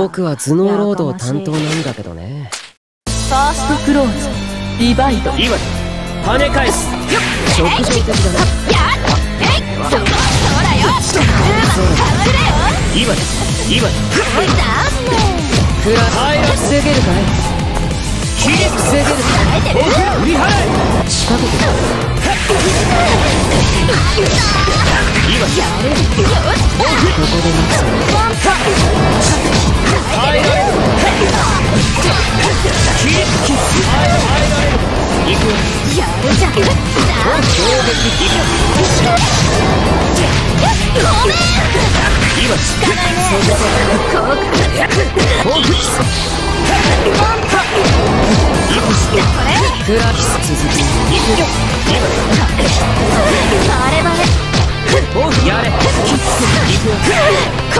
僕は頭脳労働担当なんだけどね。ファーストクローズ。ディバイド。今跳ね返す。食事的だな。そらよ今今。フラ入ら防げるかい。切り防げる。かい振り払え。仕掛けて今やれここで待つ入られやれ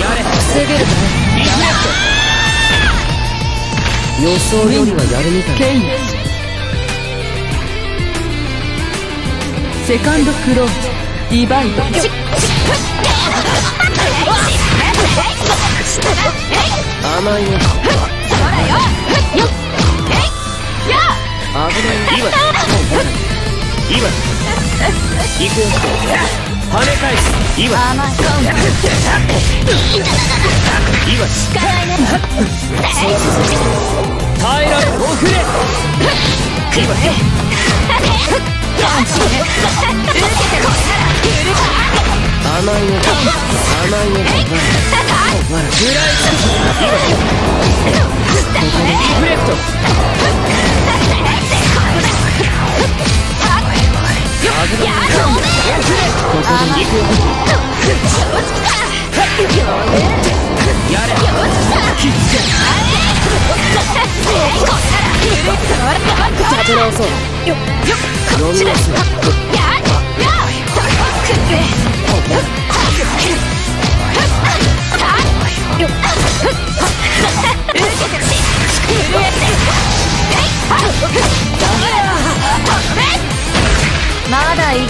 やれ防げるかリフレクト予想よりはやるみたい。ケイアスセカンドクローズディバイド甘いね危ない。今。今。行くよ跳ね返す。今。甘いそうな今。力ね耐えられおふれ今。甘いね甘いねほらフライス今。リフレクト危ないここで行くよやれキック立て直そう読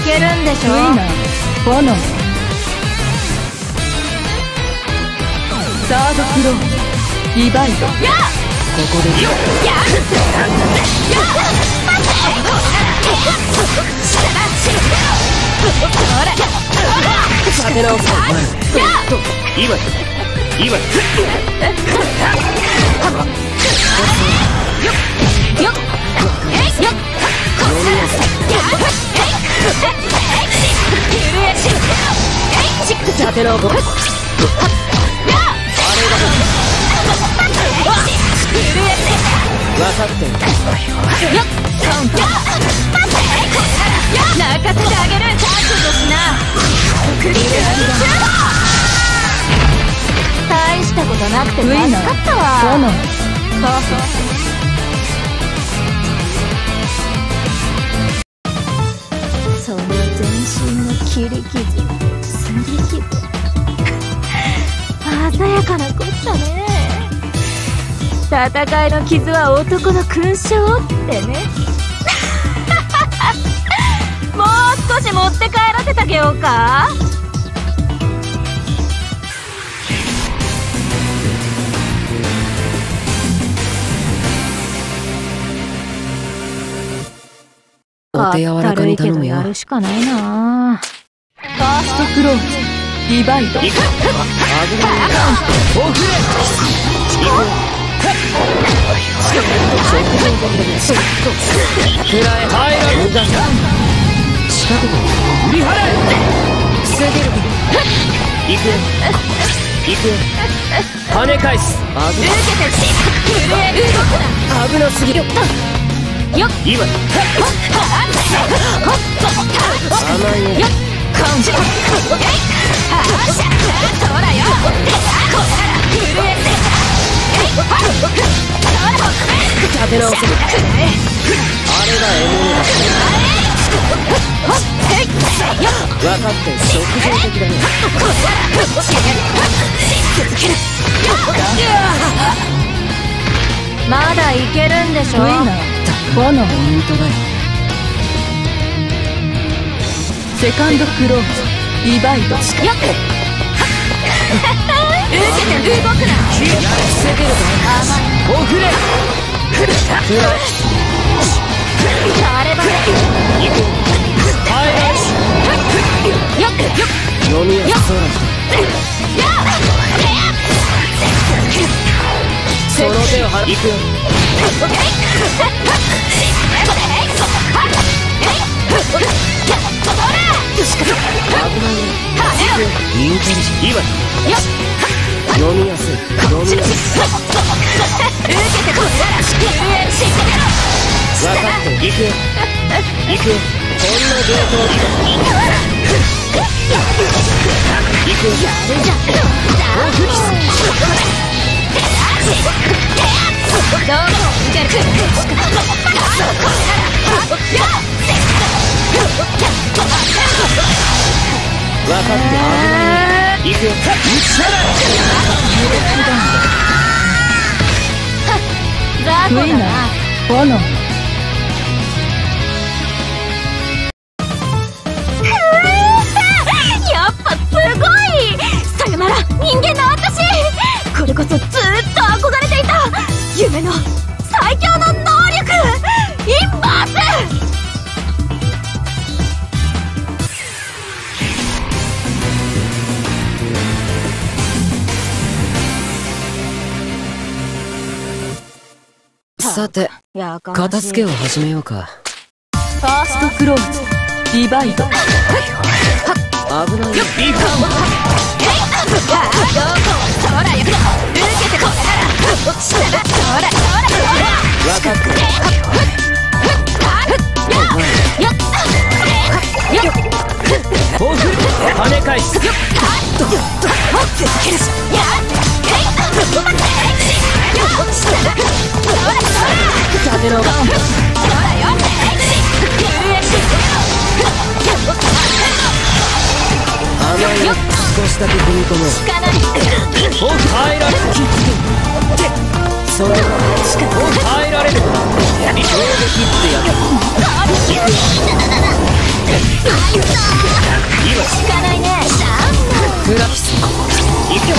けるんでしょ？ボノサードクロ。ーズディバイドここで。立て直そう今今立大したことなくて助かったわボノその全身の切り傷擦り傷鮮やかなこったね戦いの傷は男の勲章ってね。もう少し持って帰らせてあげようか。お手柔らかに頼むよやるしかないなファーストクローズディバイド。危ないおふれくらえ入られるだ仕掛けて振り払え防げる行くよ行くよ跳ね返す危ない危なすぎるよっ。今。甘いね感じろはっしゃほらよこら震えて立て直せるあれが獲物だ分かって食事的だねまだいけるんでしょ？ウィナーボノ本当だよセカンドクローズディバイドよっ受けて動くな防げるかおふれあれば行くよっよっ飲みやすそうその手を払行くよ危ないねインテリジェン今だ飲みやすい飲みやすい受けてこってる行くよくよやるじゃんどう受ける分かってる危ないね行くよザコだなウィナーボノやっぱすごいさよなら人間の私これこそて。片付けを始めようか。ファーストクローズ。ディバイド。危ないよビーカどこそらよ受けてこっだけ踏み込もうオフ耐えられる。それはオフ耐えられる。上で切ってやる。フラキス行くよ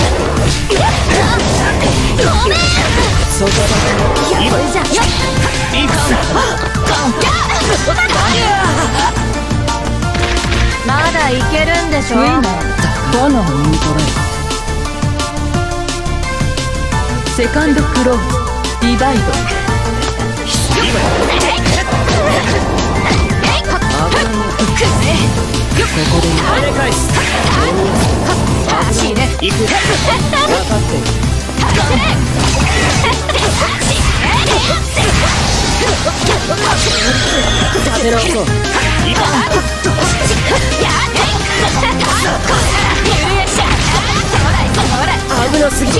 そこだ今ビーカまだいけ。るんでしょウィナーボノ本当だよセカンドクローズディバイド危ないよここで跳ね返す行くってる立て直そう。行く危なすぎ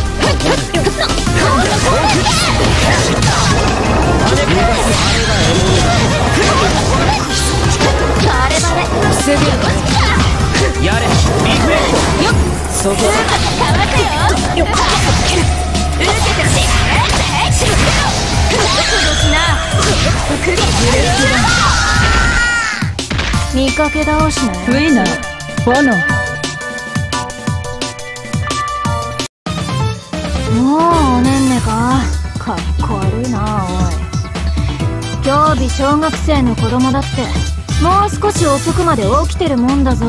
防げるやれ。リフレクトそこ見かけ倒しねウィナーボノもうおねんねかかっ。こ悪いなおい今日日小学生の子供だっ。てもう少し遅くまで起きてるもんだぞ。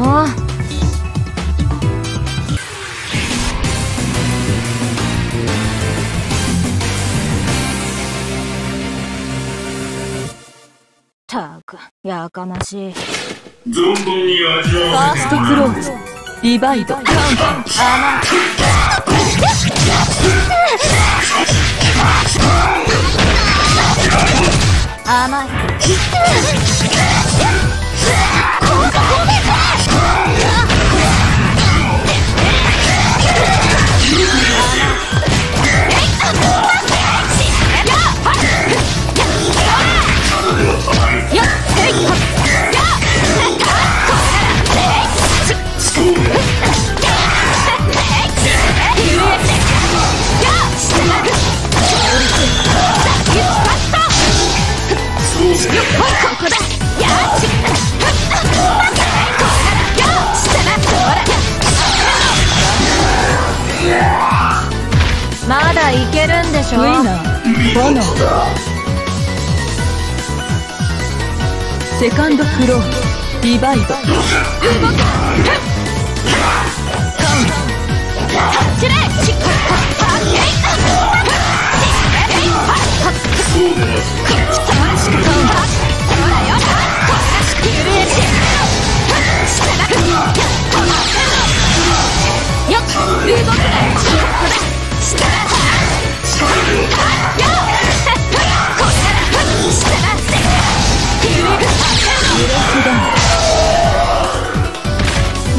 たくやかましい。存分に味フわァーストクローズ。ディバイド甘い。ウィナーボノセカンドフロー。ディバイドチレシッハッそう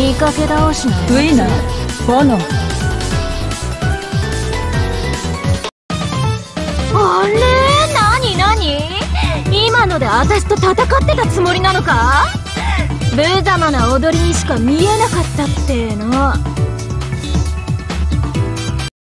見かけ倒しなウィナー。ボノ。あれ？何？何？今ので私と戦ってたつもりなのか？無様な踊りにしか見えなかったっての